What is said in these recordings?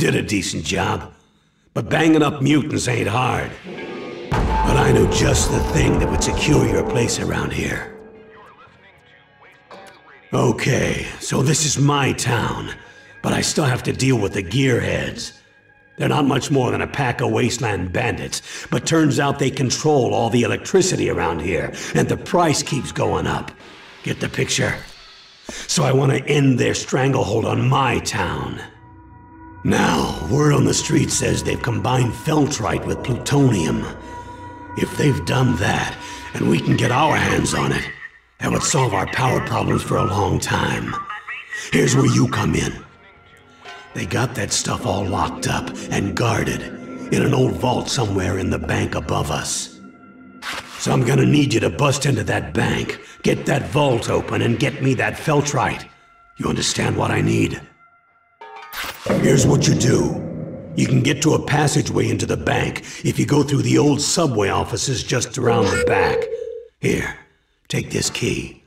did a decent job. But banging up mutants ain't hard. But I know just the thing that would secure your place around here. Okay, so this is my town, but I still have to deal with the gearheads. They're not much more than a pack of wasteland bandits, but turns out they control all the electricity around here, and the price keeps going up. Get the picture? So I want to end their stranglehold on my town. Now, word on the street says they've combined feltrite with plutonium. If they've done that, and we can get our hands on it, that would solve our power problems for a long time. Here's where you come in. They got that stuff all locked up and guarded in an old vault somewhere in the bank above us. So I'm gonna need you to bust into that bank, get that vault open, and get me that feltrite. You understand what I need? Here's what you do. You can get to a passageway into the bank if you go through the old subway offices just around the back. Here, take this key.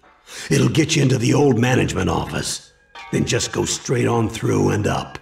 It'll get you into the old management office. Then just go straight on through and up.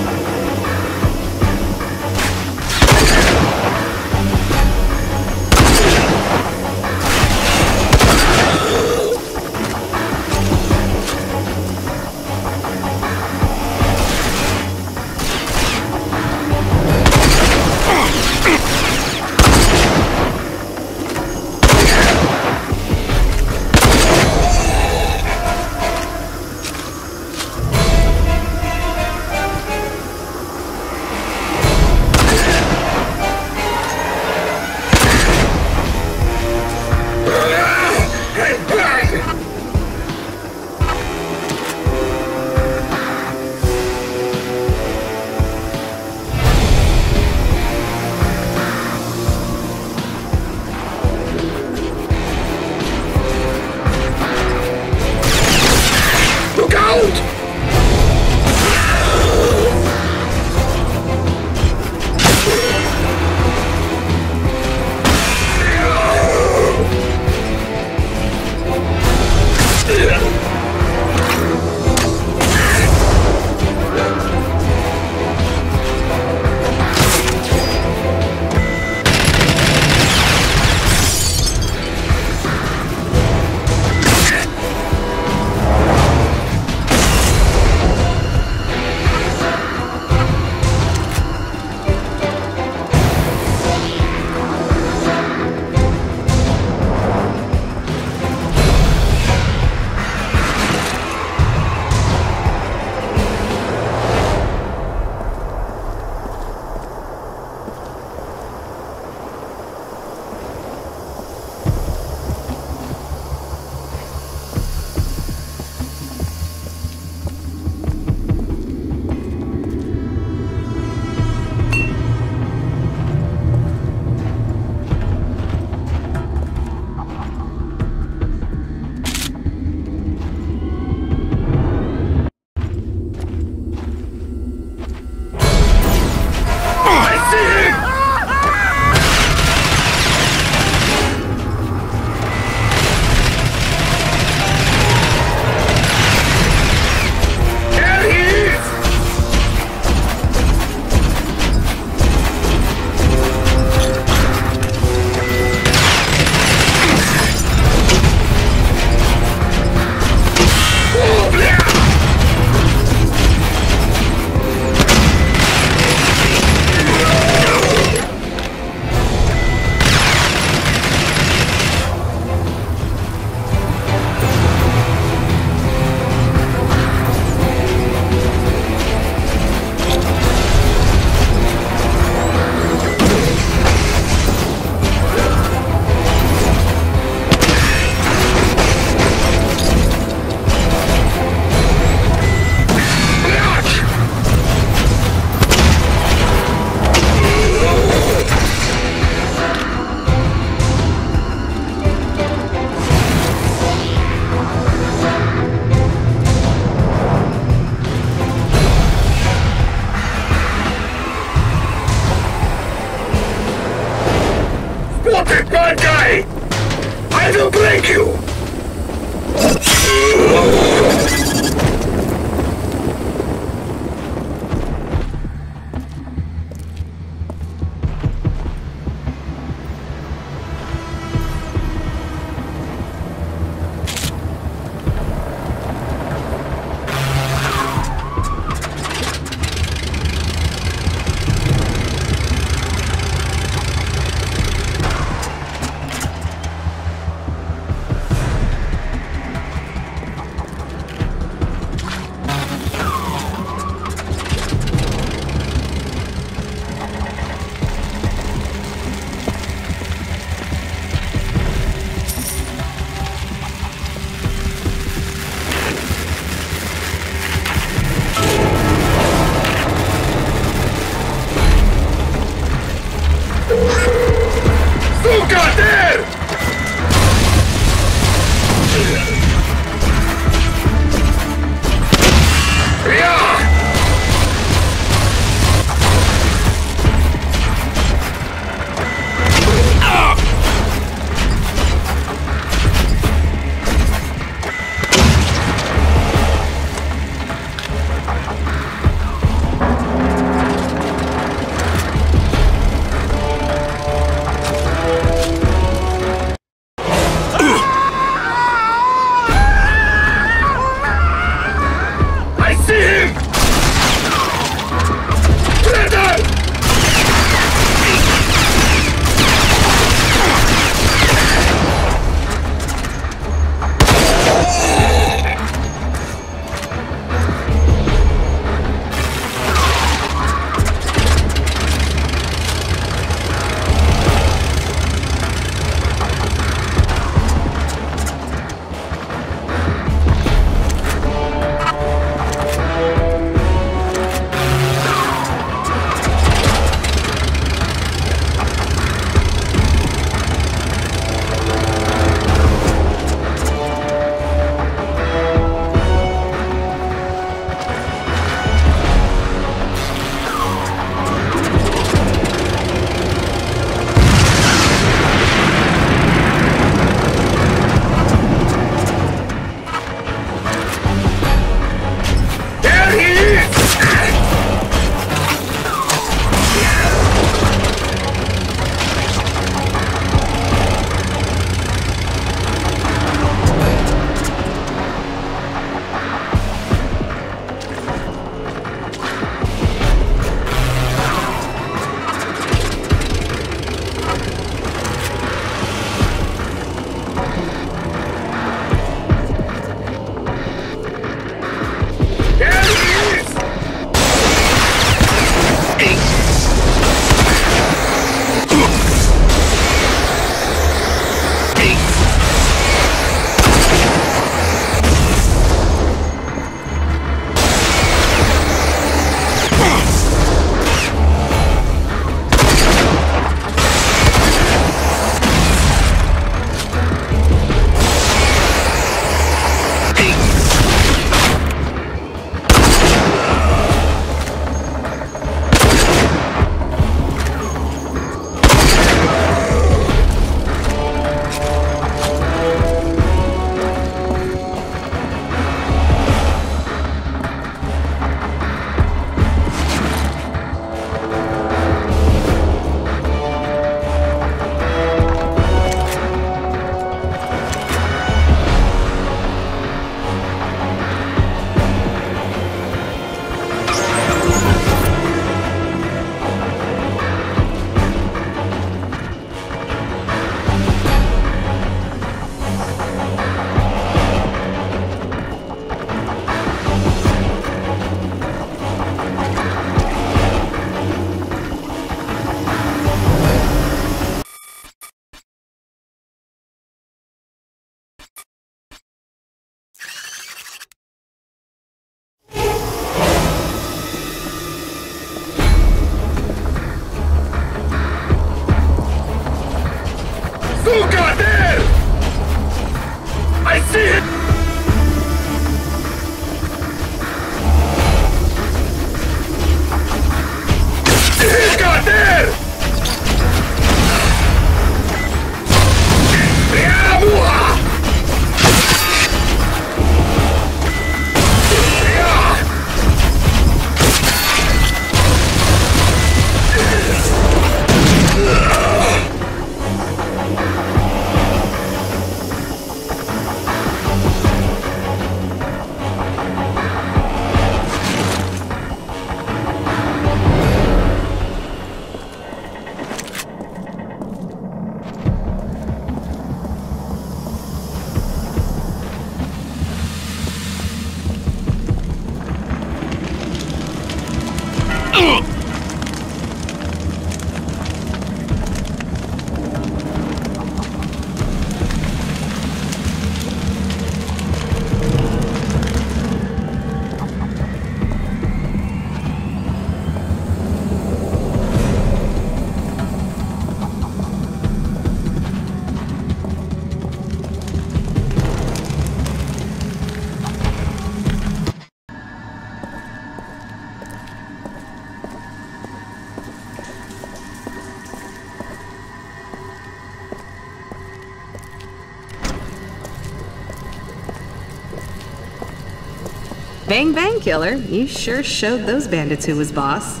Bang bang, killer. You sure showed those bandits who was boss.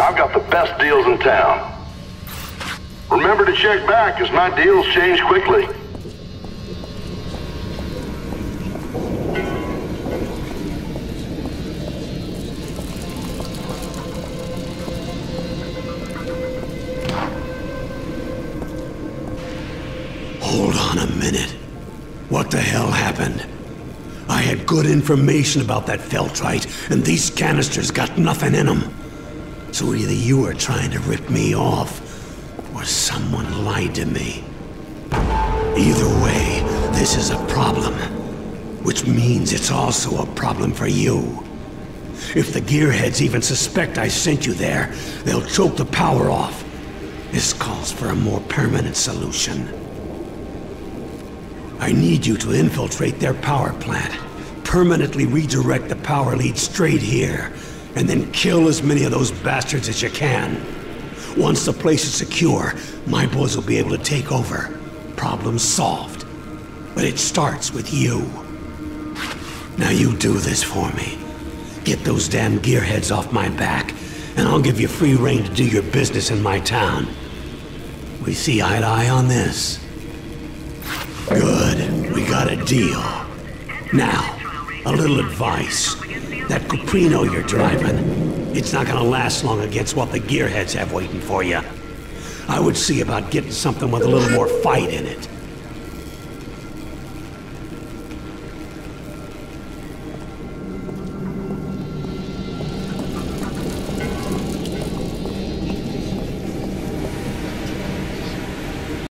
I've got the best deals in town. Remember to check back as my deals change quickly. Hold on a minute. What the hell happened? I had good information about that Feltrite, and these canisters got nothing in them. So either you were trying to rip me off, or someone lied to me. Either way, this is a problem. Which means it's also a problem for you. If the gearheads even suspect I sent you there, they'll choke the power off. This calls for a more permanent solution. I need you to infiltrate their power plant, permanently redirect the power lead straight here, and then kill as many of those bastards as you can. Once the place is secure, my boys will be able to take over. Problem solved. But it starts with you. Now you do this for me. Get those damn gearheads off my back, and I'll give you free reign to do your business in my town. We see eye to eye on this. Good. We got a deal. Now, a little advice. That Cuprino you're driving, it's not gonna last long against what the gearheads have waiting for you. I would see about getting something with a little more fight in it.